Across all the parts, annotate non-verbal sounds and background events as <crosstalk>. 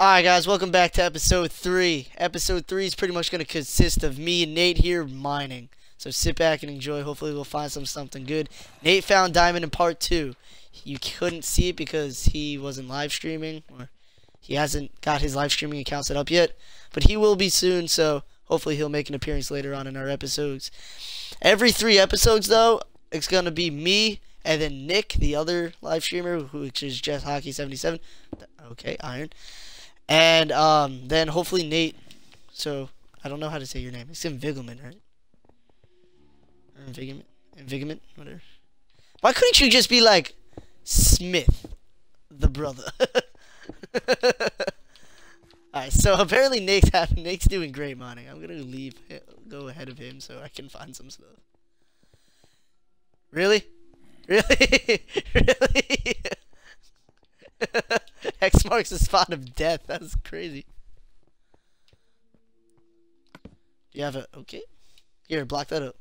Alright guys, welcome back to episode 3. Episode 3 is pretty much going to consist of me and Nate here mining. So sit back and enjoy. Hopefully we'll find some something good. Nate found diamond in part 2. You couldn't see it because he wasn't live streaming. Or he hasn't got his live streaming account set up yet. But he will be soon, so hopefully he'll make an appearance later on in our episodes. Every three episodes, though, it's going to be me and then Nick, the other live streamer, which is Jess Hockey 77. Okay, Iron. And um, then hopefully Nate. So I don't know how to say your name. It's Invigament, right? Or Invigament, Invigament, whatever. Why couldn't you just be like Smith, the brother? <laughs> Alright, so apparently Nate's having Nate's doing great mining. I'm gonna leave, go ahead of him so I can find some stuff. Really? <laughs> Really? <laughs> really? X marks the spot of death. That's crazy. Do you have a... Okay. Here, block that up.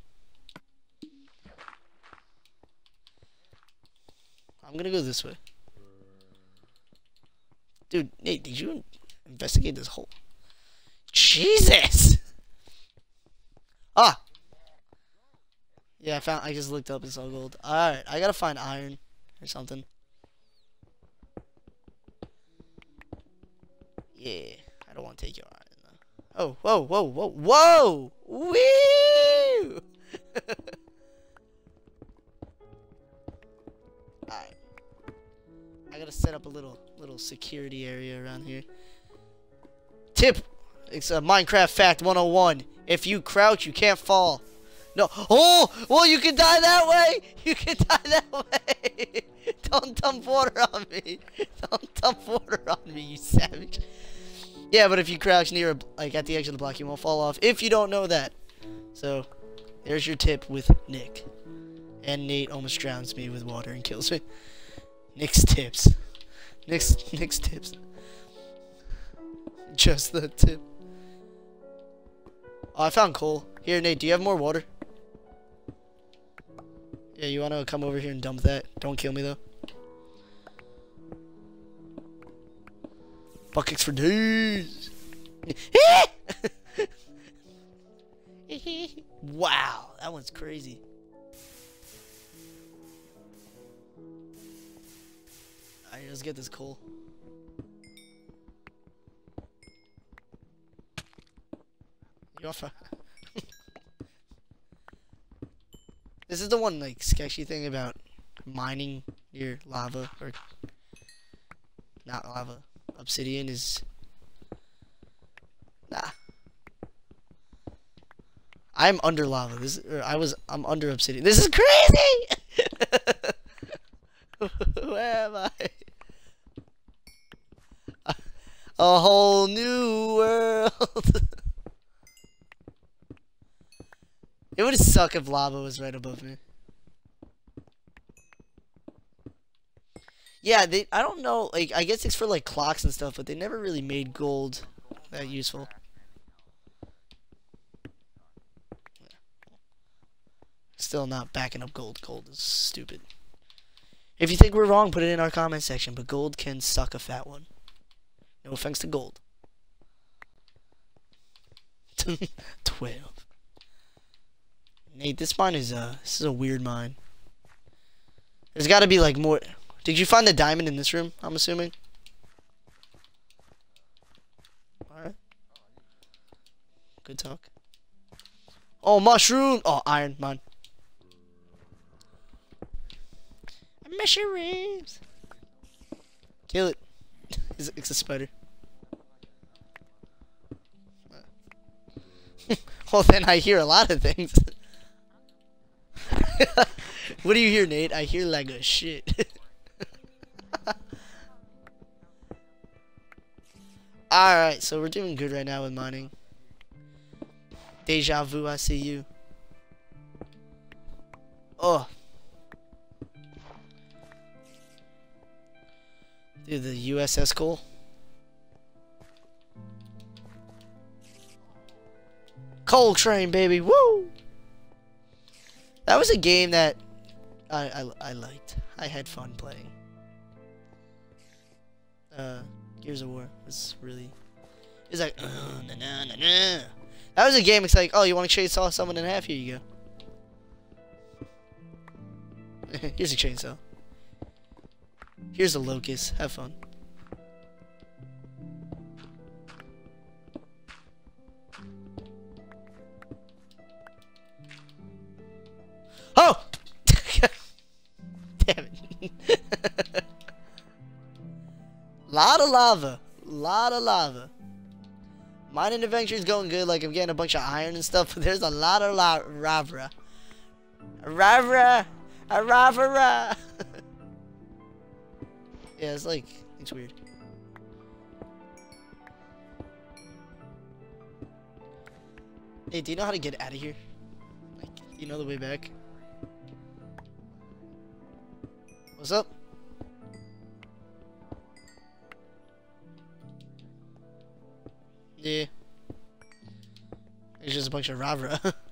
I'm gonna go this way. Dude, Nate, did you investigate this hole? Jesus! Ah! Yeah, I found. I just looked up and saw gold. All right, I gotta find iron or something. Yeah, I don't want to take your iron. Though. Oh, whoa, whoa, whoa, whoa! Woo! <laughs> Alright. I gotta set up a little little security area around here. Tip! It's a Minecraft fact 101. If you crouch, you can't fall. No. Oh, well, you can die that way. <laughs> You can die that way. <laughs> <laughs> Don't dump water on me. <laughs> Don't dump water on me, you savage. Yeah, but if you crouch near, like, at the edge of the block, you won't fall off. If you don't know that. So, there's your tip with Nick. And Nate almost drowns me with water and kills me. Nick's tips. Nick's, Nick's tips. Just the tip. Oh, I found coal. Here, Nate, do you have more water? Yeah, you wanna come over here and dump that? Don't kill me though. Buckets for days. <laughs> wow, that one's crazy. Alright, let's get this coal. You off? This is the one like sketchy thing about mining your lava or not lava. Obsidian is nah. I'm under lava. This I was I'm under obsidian. This is crazy. <laughs> Where am I? <laughs> A whole new world. <laughs> It would suck if lava was right above me. Yeah, they. I don't know. Like, I guess it's for like clocks and stuff, but they never really made gold that useful. Still not backing up gold. Gold is stupid. If you think we're wrong, put it in our comment section. But gold can suck a fat one. No offense to gold. <laughs> Twelve. Nate, this mine is a uh, this is a weird mine. There's got to be like more. Did you find the diamond in this room? I'm assuming. All right. Good talk. Oh, mushroom. Oh, iron mine. Mushrooms. Kill it. <laughs> it's a spider. <laughs> well, then I hear a lot of things. <laughs> <laughs> what do you hear, Nate? I hear like a shit. <laughs> Alright, so we're doing good right now with mining. Deja vu, I see you. Oh. Dude, the USS Cole. Coal train, baby. Woo! That was a game that I, I, I liked. I had fun playing. Uh, Gears of War. It's really. It's like. Uh, nah, nah, nah, nah. That was a game. It's like, oh, you want to chainsaw someone in half? Here you go. <laughs> Here's a chainsaw. Here's a locust. Have fun. Of lava. Lot of lava. Mining adventure is going good. Like, I'm getting a bunch of iron and stuff. <laughs> But there's a lot of la ravra. Ravra. A ravra. <laughs> yeah, it's like, it's weird. Hey, do you know how to get out of here? Like, you know the way back? What's up? Yeah. It's just a bunch of Ravra. <laughs>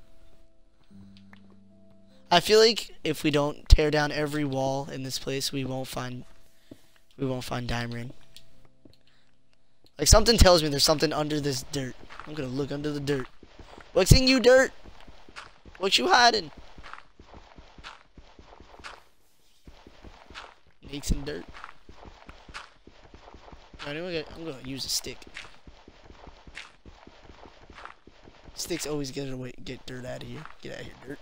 I feel like if we don't tear down every wall in this place, we won't find we won't find diamond. Like something tells me there's something under this dirt. I'm gonna look under the dirt. What's in you, dirt? What you hiding? Snakes and dirt. Anyway, I'm gonna use a stick. Sticks always get away, get dirt out of here. Get out of here, dirt.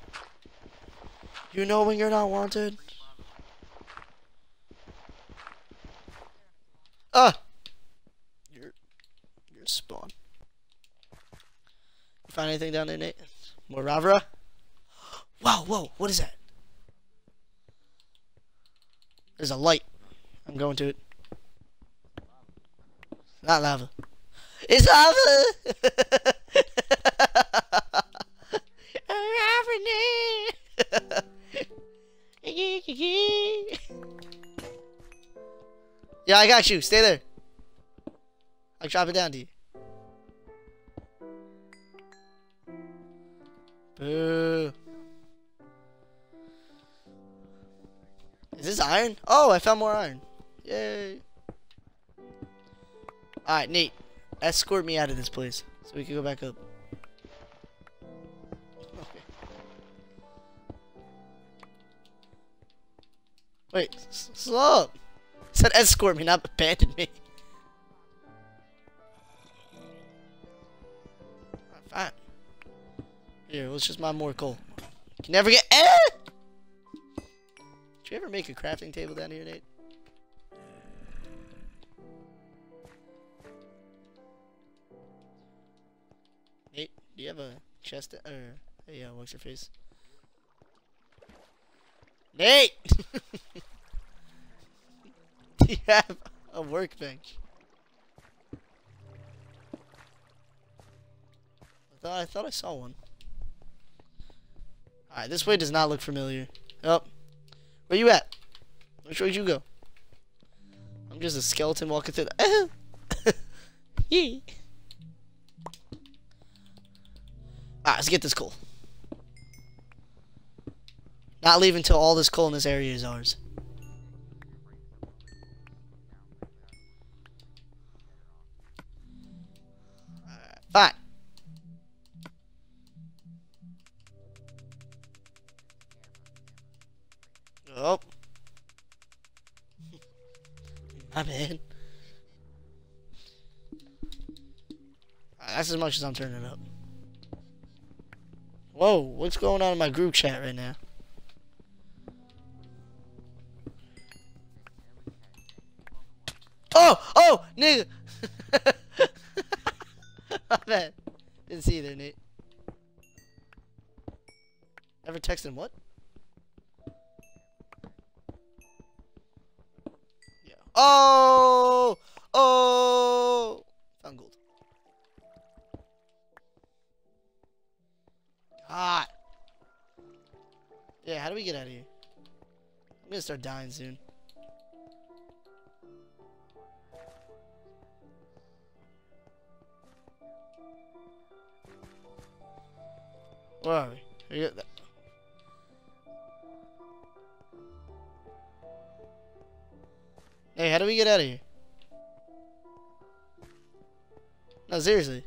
You know when you're not wanted. Ah! You're, spawn. You find anything down there, Nate? More Ravra? Wow, whoa, what is that? There's a light. I'm going to it. Not lava. It's lava! <laughs> yeah, I got you. Stay there. I'll drop it down to you. Boo. Is this iron? Oh, I found more iron. Yay. Alright, Nate. Escort me out of this place. So we can go back up. Okay. Wait, slow up. Said escort me, not abandon me. Fine. Here, let's just mine more coal. Can never get. Eh! Did you ever make a crafting table down here, Nate? Nate, do you have a chest? Or, hey, uh, what's your face? Nate! <laughs> <laughs> you have a workbench? I thought I thought I saw one. Alright, this way does not look familiar. Oh. Where you at? Which way you go? I'm just a skeleton walking through the... <laughs> yeah. Alright, let's get this coal. Not leave until all this coal in this area is ours. That's as much as I'm turning up. Whoa, what's going on in my group chat right now? Oh, oh, nigga. <laughs> My bad. Didn't see you there, Nate. Ever him what? Yeah. Oh! Oh! Hot. Yeah, how do we get out of here? I'm gonna start dying soon. Where are we? Are Hey, how do we get out of here? No, seriously.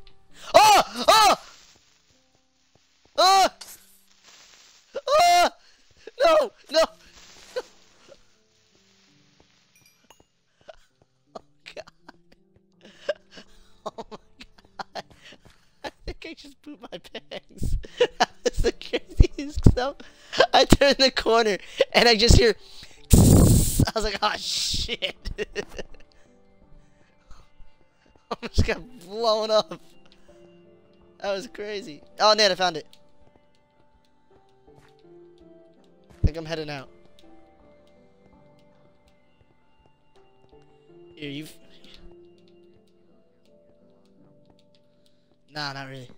Oh! Oh! I just pooped my pants. <laughs> That's the craziest stuff. I turned the corner and I just hear <laughs> I was like, oh shit. I <laughs> almost got blown up. That was crazy. Oh, Ned, I found it. I think I'm heading out. Here, you've... Nah, not really.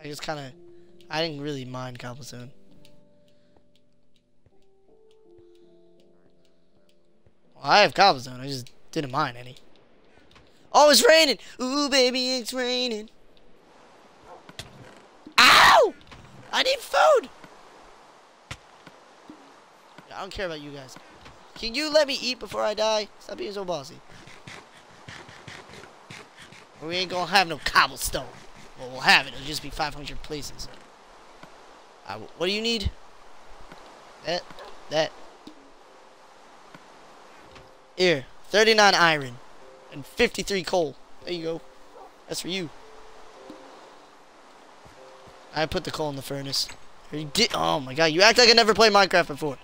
I just kind of... I didn't really mind cobblestone. I have cobblestone. I just didn't mind any. Oh, it's raining. Ooh, baby, it's raining. Ow! I need food. I don't care about you guys. Can you let me eat before I die? Stop being so bossy. We ain't gonna have no cobblestone. Well, we'll have it. It'll just be 500 places. Uh, what do you need? That. That. Here. 39 iron and 53 coal. There you go. That's for you. I put the coal in the furnace. You. Oh my god, you act like I never played Minecraft before.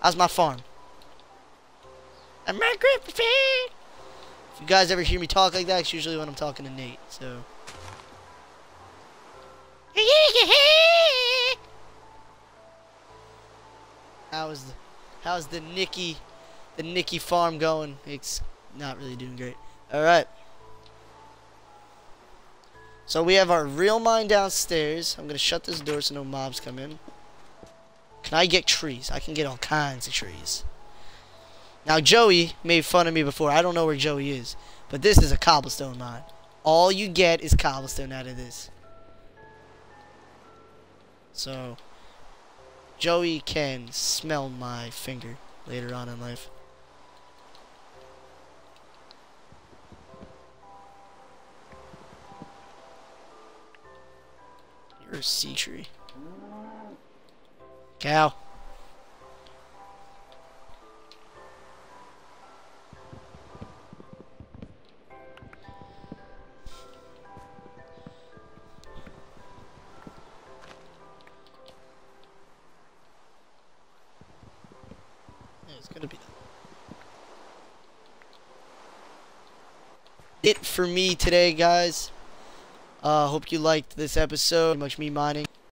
How's my farm? A Minecraft fan. If you guys ever hear me talk like that, it's usually when I'm talking to Nate. So. <laughs> How's the how's the Nikki the Nikki farm going? It's not really doing great. Alright. So we have our real mine downstairs. I'm to shut this door so no mobs come in. Can I get trees? I can get all kinds of trees. Now Joey made fun of me before. I don't know where Joey is. But this is a cobblestone mine. All you get is cobblestone out of this. So, Joey can smell my finger later on in life. You're a sea tree. Cow. It for me today guys uh, hope you liked this episode. Much me mining.